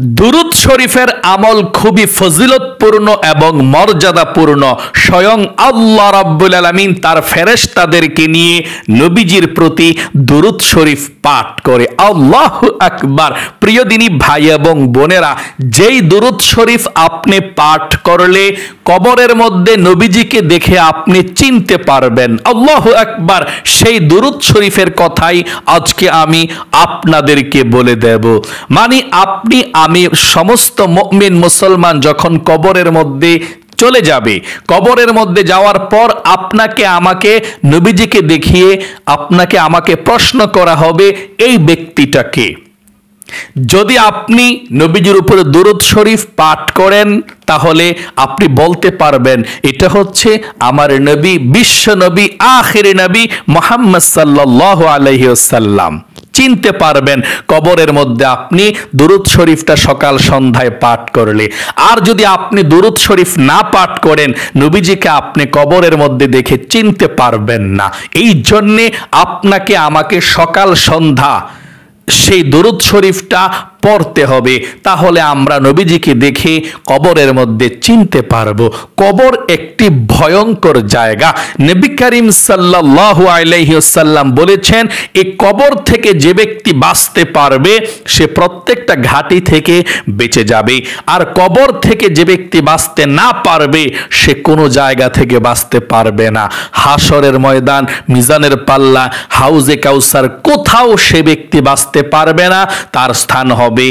দুরুদ শরীফের আমল খুবই ফজিলতপূর্ণ এবং মর্যাদাপূর্ণ। স্বয়ং আল্লাহ রাব্বুল আলামিন তার ফেরেশতাদেরকে নিয়ে নবীজির প্রতি দুরুদ শরীফ পাঠ করে। আল্লাহ আকবার। প্রিয় দিনী ভাই এবং বোনেরা, যেই দুরুদ শরীফ আপনি পাঠ করলে কবরের মধ্যে নবীজিকে দেখে আপনি চিনতে পারবেন। আল্লাহ একবার সেই দুরুদ শরীফের কথাই আজকে আমি আপনাদেরকে বলে দেব। মানে আপনি, আমি সমস্ত মুমিন মুসলমান যখন কবরের মধ্যে চলে যাবে, কবরের মধ্যে যাওয়ার পর আপনাকে আমাকে, নবীজিকে দেখিয়ে আপনাকে আমাকে প্রশ্ন করা হবে, এই ব্যক্তিটাকে। যদি আপনি নবীজির উপরে দুরুদ শরীফ পাঠ করেন, তাহলে আপনি বলতে পারবেন, এটা হচ্ছে আমার নবী, বিশ্ব নবী, আখির নবী মোহাম্মদ সাল্লাহ আলহিসাল্লাম চিনতে পারবেন কবরের মধ্যে আপনি দুরুদ শরীফটা সকাল সন্ধ্যায় পাঠ করলে। আর যদি আপনি দুরুদ শরীফ না পাঠ করেন, নবীজিকে আপনি কবরের মধ্যে দেখে চিনতে পারবেন না। এই জন্যে আপনাকে আমাকে সকাল সন্ধ্যা সেই দরুদ শরীফটা পড়তে হবে। তাহলে আমরা নবীজিকে দেখে কবরের মধ্যে চিনতে পারব। কবর একটি ভয়ঙ্কর জায়গা। নবী করিম সাল্লাল্লাহু আলাইহি সাল্লাম বলেছেন এই কবর থেকে যে ব্যক্তি বাঁচতে পারবে, সে প্রত্যেকটা ঘাটি থেকে বেঁচে যাবে। আর কবর থেকে যে ব্যক্তি বাঁচতে না পারবে, সে কোনো জায়গা থেকে বাঁচতে পারবে না। হাসরের ময়দান, মিজানের পাল্লা, হাউজে কাউসার, কোথাও সে ব্যক্তি বাঁচতে পারবে না। তার স্থান হবে হবে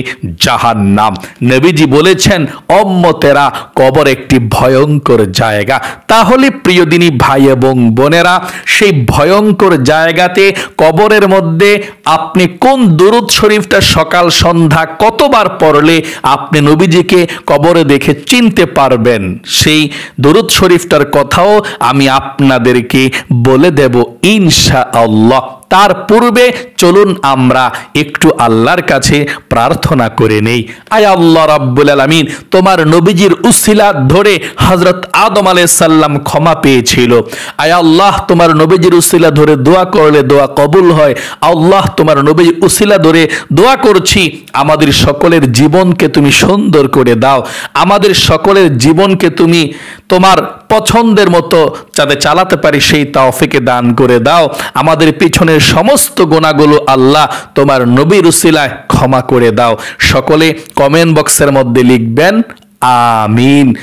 জাহান্নাম। নবীজি বলেছেন অম্মতেরা কবর একটি ভয়ঙ্কর জায়গা। তাহলে প্রিয়দিনী ভাই এবং বোনেরা, সেই ভয়ঙ্কর জায়গাতে কবরের মধ্যে আপনি কোন দুরুদ শরীফটা সকাল সন্ধ্যা কতবার পড়লে আপনি নবীজিকে কবরে দেখে চিনতে পারবেন? সেই দুরুদ শরীফটার কথাও আমি আপনাদেরকে বলে দেব ইনশা আল্লাহ তার পূর্বে চলুন আমরা একটু আল্লাহর কাছে প্রার্থনা করে নেই। আয় আল্লাহ রাব্বুল আলামিন, তোমার নবীজির উসিলা ধরে হযরত আদম সালাম ক্ষমা পেয়েছিল। আয় আল্লাহ, তোমার নবীজির উসিলা ধরে দোয়া করলে দোয়া কবুল হয়। আল্লাহ, তোমার নবীজির উসিলা ধরে দোয়া করছি, আমাদের সকলের জীবনকে তুমি সুন্দর করে দাও। আমাদের সকলের জীবনকে তুমি তোমার পছন্দের মতো যাতে চালাতে পারি, সেই তাওফিকে দান করে দাও। আমাদের পিছনের সমস্ত গোনাগুলো আল্লাহ তোমার নবীর উসিলায় ক্ষমা করে দাও। সকলে কমেন্ট বক্সের মধ্যে লিখবেন, আমিন।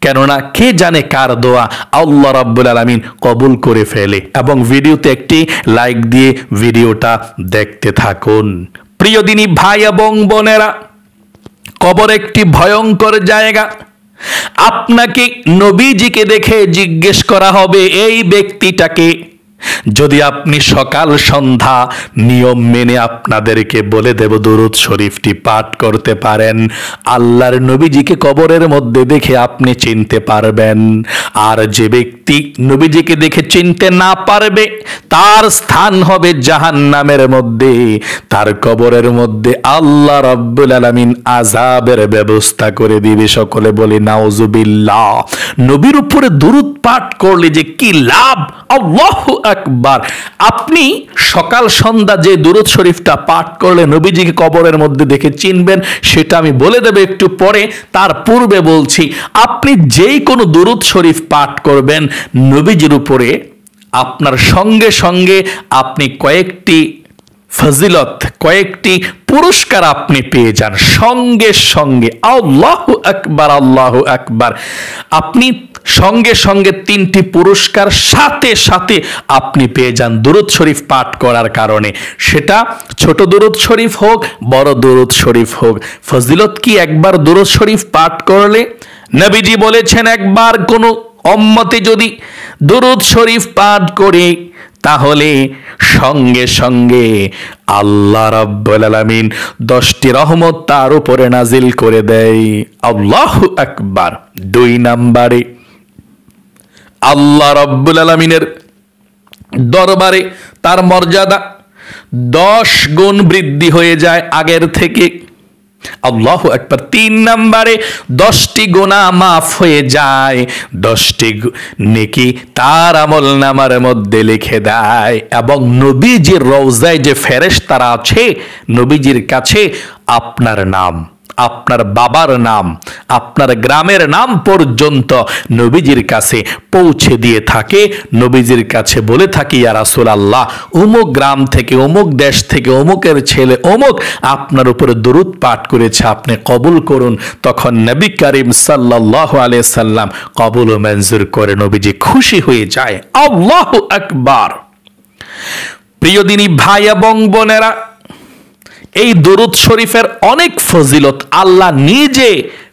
কেননা কে জানে কার দোয়া আল্লাহ রাব্বুল আলামিন কবুল করে ফেলে। এবং ভিডিওতে একটি লাইক দিয়ে ভিডিওটা দেখতে থাকুন। প্রিয় দিনী ভাই এবং বোনেরা, কবর একটি ভয়ঙ্কর জায়গা। আপনাকে নবীজিকে দেখে জিজ্ঞেস করা হবে, এই ব্যক্তিটাকে যদি আপনি সকাল সন্ধ্যা নিয়ম মেনে আপনাদেরকে বলে দেব দরুদ শরীফটি পাঠ করতে পারেন, আল্লাহর নবীজিকে কবরের মধ্যে দেখে আপনি চিনতে পারবেন। আর যে ব্যক্তি নবীজিকে দেখে চিনতে না পারবে তার স্থান হবে জাহান নামের মধ্যে। তার কবরের মধ্যে আল্লাহ রব্বুল আলমিন আজাবের ব্যবস্থা করে দিবে। সকলে বলি, নাউজুবিল্লাহ। নবীর উপরে দুরুদ পাঠ করলে যে কি লাভ? আল্লাহ আকবার। আপনি সকাল, সন্ধ্যা যে দুরুদ শরীফটা পাঠ করলে নবীজিকে কবরের মধ্যে দেখে চিনবেন, সেটা আমি বলে দেব একটু পরে। তার পূর্বে বলছি, আপনি যেই কোনো দুরুদ শরীফ পাঠ করবেন, নবীজির উপরে আপনার সঙ্গে সঙ্গে আপনি কয়েকটি ফজিলত, কয়েকটি পুরস্কার আপনি পেয়ে যান। সঙ্গে সঙ্গে, আল্লাহ আকবার আল্লাহ আকবার। আপনি সঙ্গে সঙ্গে তিনটি পুরস্কার সাথে সাথে আপনি পেয়ে যান দুরুদ শরীফ পাঠ করার কারণে। সেটা ছোট দুরুদ শরীফ হোক, বড় দুরুদ শরীফ হোক। ফজিলত কি একবার দুরুদ শরীফ পাঠ করলে? নবীজি বলেছেন, একবার কোনো অম্মতে যদি দুরুদ শরীফ পাঠ করে, তাহলে সঙ্গে সঙ্গে আল্লাহ রাব্বুল আলামিন দশটি রহমত তার উপরে নাজিল করে দেয়। আল্লাহ আকবার। দুই নাম্বারে আল্লাহ রব্বুল আলমিনের দরবারে তার মর্যাদা দশ গুণ বৃদ্ধি হয়ে যায় আগের থেকে। আল্লাহ একবার তিন নাম্বারে দশটি গোনা মাফ হয়ে যায়, দশটি নেকি তার আমল নামার মধ্যে লিখে দেয়। এবং নবীজির রওজায় যে ফেরেশ তারা আছে, নবীজির কাছে আপনার নাম। আপনার বাবার নাম, আপনার গ্রামের নাম পর্যন্ত নবীজির কাছে পৌঁছে দিয়ে থাকে। নবীজির কাছে বলে থাকি, ইয়া রাসূল আল্লাহ অমুক গ্রাম থেকে, অমুক দেশ থেকে, অমুকের ছেলে, অমুক আপনার উপরে দরুদ পাঠ করেছে, আপনি কবুল করুন। তখন নবী করিম সাল্লাল্লাহু আলাইহি সাল্লাম কবুল ও মঞ্জুর করে নবীজি খুশি হয়ে যায়। আল্লাহু আকবার। প্রিয় দিনী, ভাই এবং বোনেরা এই দরুদ শরীফের অনেক ফজিলত আল্লাহ নিজে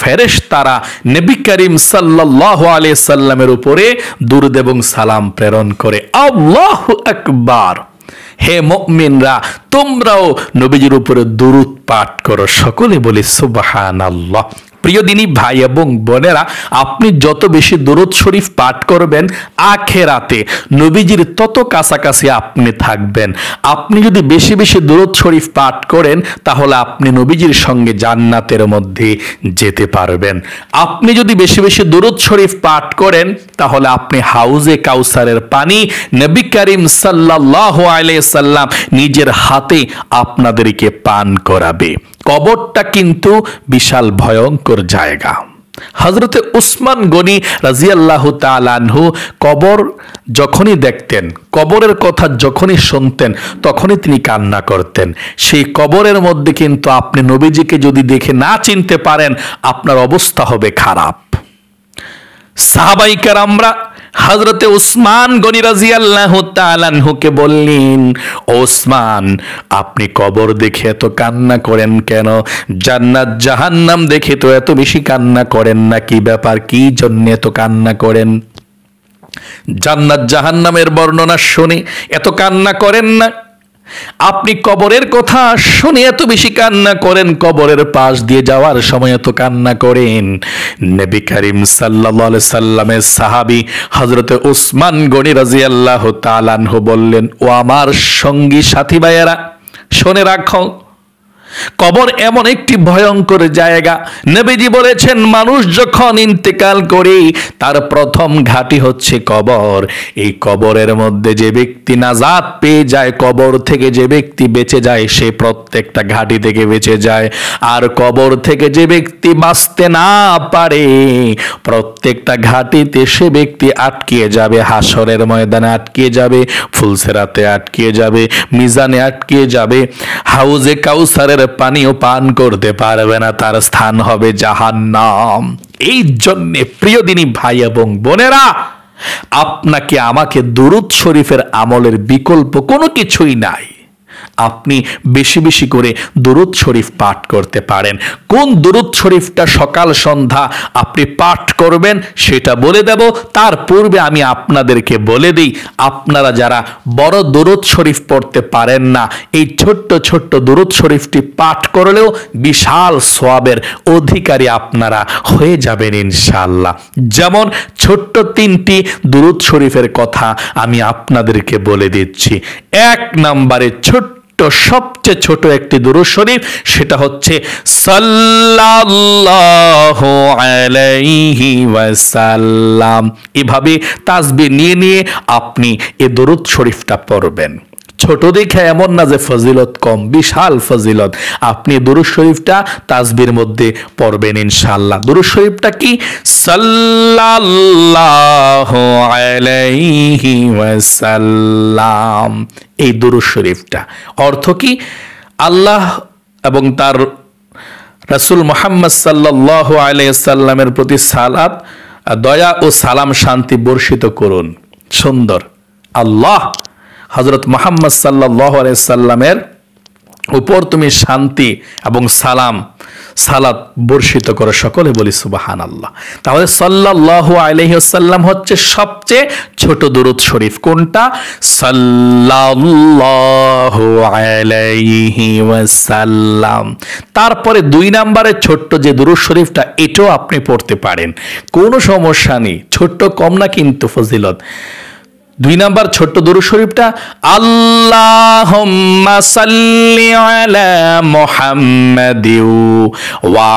ফেরেশতারা নবী করিম আলাইহি সাল্লামের উপরে দুরুদ এবং সালাম প্রেরণ করে। আল্লাহ আকবার! হে মুমিনরা, তোমরাও নবীজির উপরে দুরূদ পাঠ করো। সকলে বলি সুবহানাল্লাহ। প্রিয় দিনী ভাই এবং বোনেরা, আপনি যত বেশি দরুদ শরীফ পাঠ করবেন, আখেরাতে নবীজির তত কাছাকাছি আপনি থাকবেন। আপনি যদি বেশি বেশি দরুদ শরীফ পাঠ করেন, তাহলে আপনি নবীজির সঙ্গে জান্নাতের মধ্যে যেতে পারবেন। আপনি যদি বেশি বেশি দরুদ শরীফ পাঠ করেন, তাহলে আপনি হাউজে কাউসারের পানি নবী করিম সাল্লাল্লাহু আলাইহি সাল্লাম নিজের হাতে আপনাদেরকে পান করাবে। কবরটা কিন্তু বিশাল ভয়ঙ্কর জায়গা। হজরতে উসমান গনি রাজিয়াল্লাহ তালানহু কবর যখনই দেখতেন, কবরের কথা যখনই শুনতেন, তখনই তিনি কান্না করতেন। সেই কবরের মধ্যে কিন্তু আপনি নবীজিকে যদি দেখে না চিনতে পারেন, আপনার অবস্থা হবে খারাপ। সাহাবাইকার আমরা হজরতে উসমান গনি রাজি আল্লাহ বললেন, ওসমান, আপনি কবর দেখে এত কান্না করেন কেন? জান্নাত জাহান্নাম দেখে তো এত বেশি কান্না করেন না, কি ব্যাপার? কি জন্য এত কান্না করেন? জান্নাত জাহান্নামের বর্ণনা শুনে এত কান্না করেন না আপনি কবরের কথা শুনে এত বেশি কান্না করেন, কবরের পাশ দিয়ে যাওয়ার সময় এত কান্না করেন। নবী করিম সাল্লাল্লাহু সাল্লামের সাহাবী হযরতে উসমান গনি রাদিয়াল্লাহু তালানহ বললেন, ও আমার সঙ্গী সাথী ভাইয়েরা, শুনে রাখো কবর এমন একটি ভয়ঙ্কর জায়গা। নবীজি বলেছেন, মানুষ যখন ইন্তেকাল করে, তার প্রথম ঘাটি হচ্ছে কবর। এই কবরের মধ্যে যে ব্যক্তি নাজাত পেয়ে যায়, কবর থেকে যে ব্যক্তি বেঁচে যায়, সে প্রত্যেকটা ঘাটি থেকে বেঁচে যায়। আর কবর থেকে যে ব্যক্তি বাঁচতে না পারে, প্রত্যেকটা ঘাটিতে সে ব্যক্তি আটকিয়ে যাবে, হাসরের ময়দানে আটকিয়ে যাবে, ফুলসেরাতে আটকিয়ে যাবে, মিজানে আটকিয়ে যাবে, হাউজে কাউসারের পানিও পান করতে পারবে না, তার স্থান হবে জাহান্নাম। এই জন্যে প্রিয় দিনই ভাই এবং বোনেরা, আপনাকে, আমাকে দুরুদ শরীফের আমলের বিকল্প কোনো কিছুই নাই। আপনি বেশি বেশি করে দুরুদ শরীফ পাঠ করতে পারেন। কোন দুরুদ শরীফটা সকাল, সন্ধ্যা আপনি পাঠ করবেন সেটা বলে দেব। তার পূর্বে আমি আপনাদেরকে বলে দিই, আপনারা যারা বড় দুরুদ শরীফ পড়তে পারেন না, এই ছোট্ট ছোট্ট দুরুদ শরীফটি পাঠ করলেও বিশাল সোয়াবের অধিকারী আপনারা হয়ে যাবেন ইনশাল্লাহ যেমন ছোট্ট তিনটি দুরুদ শরীফের কথা আমি আপনাদেরকে বলে দিচ্ছি। এক নম্বরে ছোট্ট সবচেয়ে ছোট একটি দুরুদ শরীফ, সেটা হচ্ছে সাল্লাল্লাহু আলাইহি ওয়াসাল্লাম। এভাবে তাসবিহ নিয়ে নিয়ে আপনি এ দরুদ শরীফটা পড়বেন। ছোট দেখে এমন না যে ফজিলত কম, বিশাল ফজিলত। আপনি দুরুদ শরীফটা তাসবির মধ্যে পড়বেন ইনশাল্লাহ দুরুদ শরীফটা কি? সাল্লাল্লাহু আলাইহি ওয়াসাল্লাম। এই দুরুদ শরীফটা। অর্থ কি? আল্লাহ এবং তার রাসূল মুহাম্মদ সাল্লাল্লাহু আলাইহি সাল্লামের প্রতি সালাত, দয়া ও সালাম শান্তি বর্ষিত করুন। সুন্দর। আল্লাহ হজরত মোহাম্মদ সাল্লাহ সাল্লামের উপর তুমি শান্তি এবং সালাম, সালাত বর্ষিত করে সকলে বলি সুবাহান আল্লাহ তাহলে সাল্লাহ আলহিসাল্লাম হচ্ছে সবচেয়ে ছোট দুরুদ শরীফ। কোনটা? সাল্লাহ ওয়াসাল্লাম। তারপরে দুই নাম্বারে ছোট্ট যে দুরুদ শরীফটা, এটাও আপনি পড়তে পারেন। কোনো সমস্যা নেই। ছোট্ট কম না কিন্তু ফজিলত। দুই নাম্বার ছোট্ট দরু শরীফটা আল্লাহ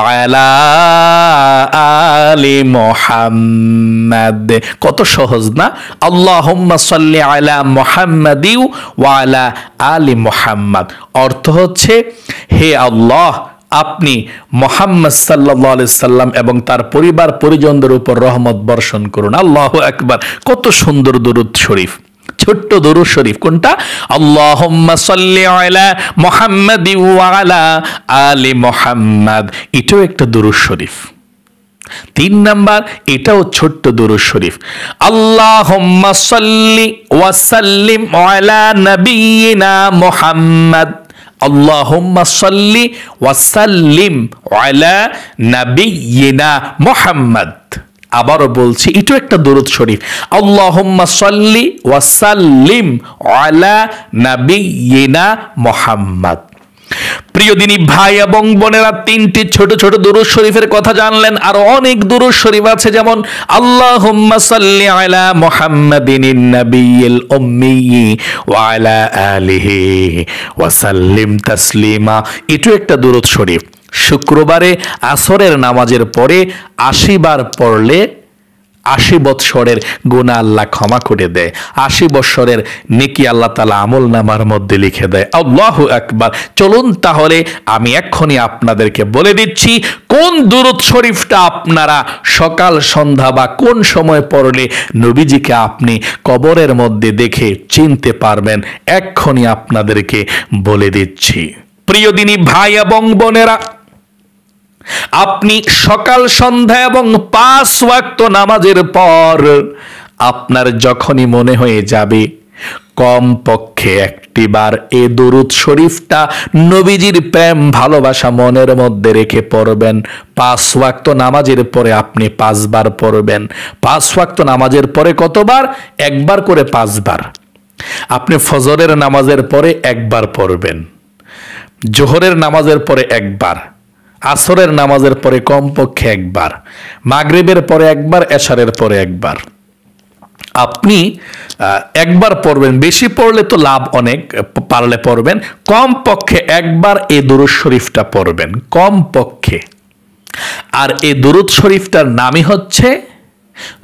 আলা মুহাম্মাদ। কত সহজ না? আল্লাহুম্মা সাল্লি আলা মুহাম্মাদিউ ওয়ালা আলি মুহাম্মাদ। অর্থ হচ্ছে, হে আল্লাহ আপনি মোহাম্মদ সাল্লাহ সাল্লাম এবং তার পরিবার পরিজনদের উপর রহমত বর্ষণ করুন। আল্লাহ একবার কত সুন্দর দরুদ শরীফ। ছোট্ট দরুদ শরীফ। কোনটা? আল্লাহ মোহাম্মদ আলী মোহাম্মদ। এটাও একটা দরুদ শরীফ। তিন নাম্বার, এটাও ছোট্ট দরুদ শরীফ। আল্লাহ সাল্লি ওয়াসাল্লিম আলা নবীনা মোহাম্মদ। আল্লাহুম্মা সাল্লি ওয়াসাল্লিম মোহাম্মদ। আবারও বলছি, এটাও একটা দরুদ শরীফ। আল্লাহ সাল্লি ওয়াসাল্লিম আলা নাবিয়িনা মুহাম্মদ। প্রিয় দিনী ভাই এবং বোনেরা, তিনটি ছোট ছোট দুরুদ শরীফের কথা জানলেন, আর অনেক দুরুদ শরীফ আছে যেমন, আল্লাহুম্মা সাল্লি আলা মুহাম্মাদিন নাবিয়িল উম্মি ওয়া আলা আলিহি ওয়া সাল্লিম তাসলিমা। এটাও একটা দুরুদ শরীফ। শুক্রবারে আসরের নামাজের পরে আশি বার পড়লে আশি বৎসরের গুণা আল্লাহ ক্ষমা করে দেয়। আশি বৎসরের নেকি আল্লাহ তালা আমল নামার মধ্যে লিখে দেয়। আল্লাহ একবার চলুন তাহলে আমি এক্ষুনি আপনাদেরকে বলে দিচ্ছি, কোন দুরুদ শরীফটা আপনারা সকাল, সন্ধ্যা বা কোন সময় পড়লে নবীজিকে আপনি কবরের মধ্যে দেখে চিনতে পারবেন, এক্ষুনি আপনাদেরকে বলে দিচ্ছি। প্রিয় দিনী ভাই এবং বোনেরা আপনি সকাল, সন্ধ্যা এবং পাঁচ ওয়াক্ত নামাজের পর আপনার যখনই মনে হয়ে যাবে কম পক্ষে একটি বার এ দরুদ শরীফটা নবীজির প্রেম, ভালোবাসা মনের মধ্যে রেখে পড়বেন। পাঁচ ওয়াক্ত নামাজের পরে আপনি পাঁচবার পড়বেন। পাঁচ ওয়াক্ত নামাজের পরে কতবার? একবার করে পাঁচবার। আপনি ফজরের নামাজের পরে একবার পড়বেন। জোহরের নামাজের পরে একবার। আসরের নামাজের পরে কমপক্ষে একবার, মাগরিবের পরে একবার, এশারের পরে একবার। আপনি একবার পড়বেন, বেশি পড়লে তো লাভ অনেক, পারলে পড়বেন কম পক্ষে একবার এই দুরুদ শরীফটা পড়বেন কম পক্ষে আর এই দুরুদ শরীফটার নামই হচ্ছে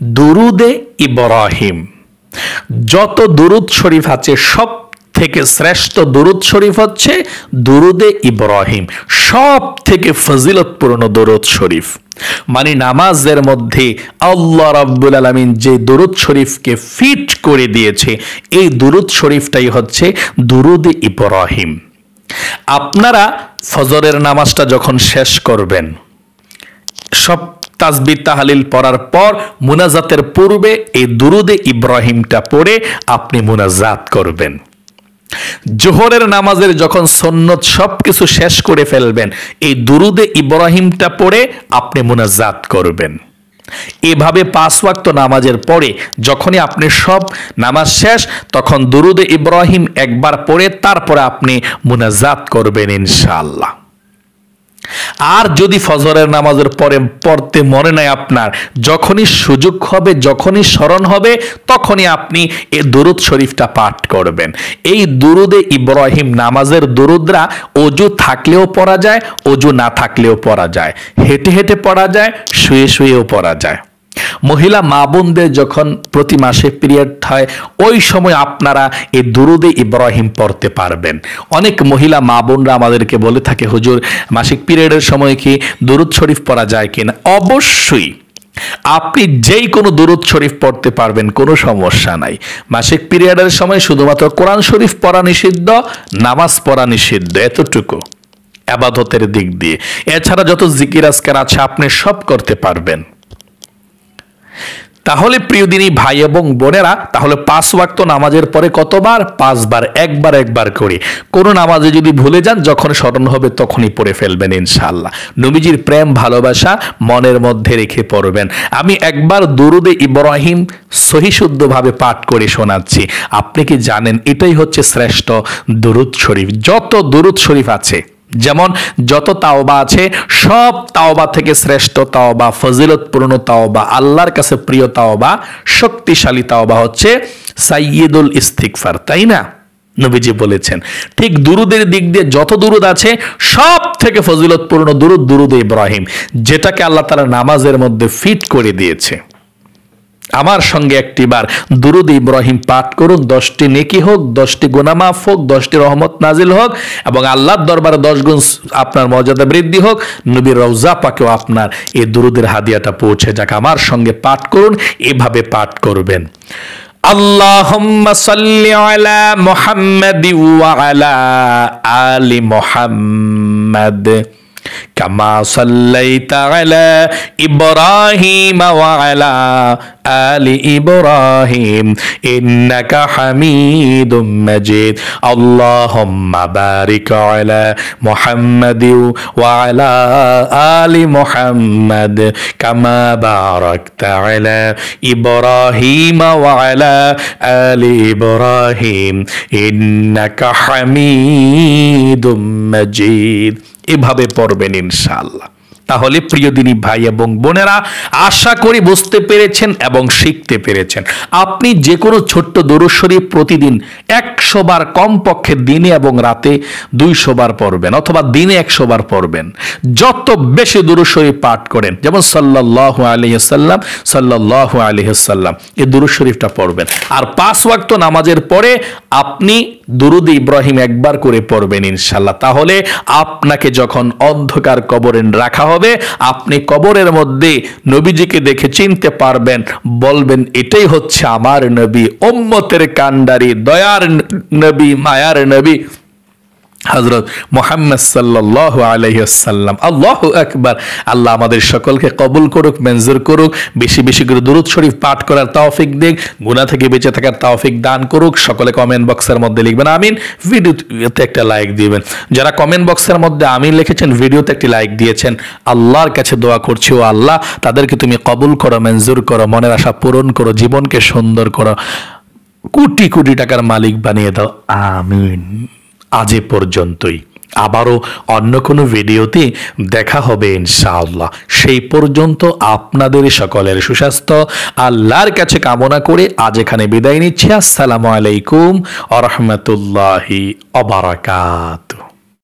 দুরুদে ইব্রাহিম। যত দুরুদ শরীফ আছে, সব থেকে শ্রেষ্ঠ দুরুদ শরীফ হচ্ছে দুরুদে ইব্রাহিম সব থেকে ফজিলতপূর্ণ দুরুদ শরীফ। মানে নামাজের মধ্যে আল্লাহ রাব্বুল আলমিন যে দুরুদ শরীফকে ফিট করে দিয়েছে, এই দুরুদ শরীফটাই হচ্ছে দুরুদে ইব্রাহিম। আপনারা ফজরের নামাজটা যখন শেষ করবেন, সব তাজবি তাহালিল পড়ার পর মুনাজাতের পূর্বে এই দুরুদে ইব্রাহিমটা পড়ে আপনি মুনাজাত করবেন। জোহরের নামাজের যখন সন্ন্যত সব কিছু শেষ করে ফেলবেন, এই দুরুদে ইব্রাহিমটা পড়ে আপনি মোনাজাত করবেন। এভাবে পাঁচ ওয়াক্ত নামাজের পরে যখনই আপনি সব নামাজ শেষ, তখন দুরুদে ইব্রাহিম একবার পড়ে, তারপরে আপনি মোনাজাত করবেন ইনশাআল্লাহ। আর যদি ফজরের নামাজের পরে পড়তে মনে নাই আপনার, যখনই সুযোগ হবে, যখনই স্মরণ হবে, তখনই আপনি এ দুরুদ শরীফটা পাঠ করবেন। এই দুরুদে ইব্রাহিম নামাজের দুরুদরা অজু থাকলেও পড়া যায়, অজু না থাকলেও পড়া যায়। হেঁটে হেঁটে পড়া যায়, শুয়ে শুয়েও পড়া যায়। মহিলা মা বোনদের যখন প্রতি মাসে পিরিয়ড হয়, ওই সময় আপনারা এই দুরুদে ইব্রাহিম পড়তে পারবেন। অনেক মহিলা মা বোনরা আমাদেরকে বলে থাকে, হুজুর, মাসিক পিরিয়ডের সময় কি দুরুদ শরীফ পড়া যায় কিনা? অবশ্যই। আপনি যেই কোনো দুরুদ শরীফ পড়তে পারবেন, কোনো সমস্যা নাই। মাসিক পিরিয়ডের সময় শুধুমাত্র কোরআন শরীফ পড়া নিষিদ্ধ, নামাজ পড়া নিষিদ্ধ, এতটুকু। আবাদতের দিক দিয়ে। এছাড়া যত জিকির আজকার আছে, আপনি সব করতে পারবেন। তাহলে প্রিয় দিনী ভাই এবং বোনেরা, তাহলে পাঁচ ওয়াক্ত নামাজের পরে কতবার? পাঁচবার, একবার একবার করে। কোনো নামাজে যদি ভুলে যান, যখন স্মরণ হবে তখনই পড়ে ফেলবেন ইনশাল্লাহ নবীজির প্রেম, ভালোবাসা মনের মধ্যে রেখে পড়বেন। আমি একবার দুরুদে ইব্রাহিম সহিশুদ্ধভাবে পাঠ করে শোনাচ্ছি। আপনি কি জানেন, এটাই হচ্ছে শ্রেষ্ঠ দুরুদ শরীফ। যত দুরুদ শরীফ আছে যেমন যত তাওবা আছে, সব তাওবা থেকে শ্রেষ্ঠ তাওবা, ফজিলতপূর্ণ তাওবা, আল্লাহর কাছে প্রিয় তাওবা, শক্তিশালী তাওবা হচ্ছে সাইয়দুল ইস্তিকফার তাই না? নবীজি বলেছেন। ঠিক দুরুদের দিক দিয়ে যত দুরুদ আছে, সব থেকে ফজিলতপূর্ণ দুরুদ দুরুদ ইব্রাহিম, যেটাকে আল্লাহ তারা নামাজের মধ্যে ফিট করে দিয়েছে। আমার সঙ্গে একটিবার দুরুদ ইব্রাহিম পাঠ করুন দশটি নেকি হোক দশটি গুনামাফ হোক দশটি রহমত নাজিল হোক এবং আল্লাহর দরবারে দশ গুণ আপনার মর্যাদা বৃদ্ধি হোক নবীর রওজা পাকেও আপনার এই দুরুদের হাদিয়াটা পৌঁছে যাক আমার সঙ্গে পাঠ করুন এভাবে পাঠ করবেন اللهم صل على محمد وعلى آل محمد كما صليت على إبراهيم وعلى آل إبراهيم إنك حميد مجيد. اللهم بارك على محمد وعلى آل محمد كما باركت على إبراهيم وعلى آل إبراهيم إنك حميد مجيد. এভাবে পড়বেন ইনশাআল্লাহ। তাহলে প্রিয় দিনী ভাই এবং বোনেরা, আশা করি বুঝতে পেরেছেন এবং শিখতে পেরেছেন। আপনি যে কোনো ছোট্ট দরুশ্বরী প্রতিদিন একশো বার কমপক্ষে দিনে এবং রাতে দুইশো বার পড়বেন অথবা দিনে একশো বার পড়বেন। যত বেশি দরুশ্বরী পাঠ করেন, যেমন সাল্লাহ আলহিসাল্লাম সাল্লাহ আলহিসাল্লাম এই দুরুশরীফটা পড়বেন। আর পাঁচ ওয়াক্ত নামাজের পরে আপনি দুরুদ ইব্রাহিম একবার করে পড়বেন ইনশাল্লাহ তাহলে আপনাকে যখন অন্ধকার কবরে রাখা হবে, আপনি কবরের মধ্যে নবীজিকে দেখে চিনতে পারবেন, বলবেন, এটাই হচ্ছে আমার নবী ওম্মতের কান্ডারি দয়ার নবী, মায়ার নবী। হজরত মোহাম্মদ সাল্লাহ আলহিসাল্লাম আল্লাহ একবার আল্লাহ আমাদের সকলকে কবুল করুক, মঞ্জুর করুক, বেশি বেশি করে দুরুদ শরীফ পাঠ করার তাওফিক দিক গুণা থেকে বেঁচে থাকার তাওফিক দান করুক। সকলে কমেন্ট বক্সের মধ্যে লিখবেন, আমিন। ভিডিওতে একটা লাইক দিবেন। যারা কমেন্ট বক্সের মধ্যে আমিন লিখেছেন, ভিডিওতে একটি লাইক দিয়েছেন। আল্লাহর কাছে দোয়া করছি, ও আল্লাহ, তাদেরকে তুমি কবুল করো, মঞ্জুর করো, মনের আশা পূরণ করো, জীবনকে সুন্দর করো। কোটি কোটি টাকার মালিক বানিয়ে দাও। আমিন। আজ এ পর্যন্তই। আবারও অন্য কোনো ভিডিওতে দেখা হবে ইনশাআল্লাহ। সেই পর্যন্ত আপনাদের সকলের সুস্বাস্থ্য, আল্লাহর কাছে কামনা করে আজ এখানে বিদায় নিচ্ছি। আসসালামু আলাইকুম আ রহমতুল্লাহি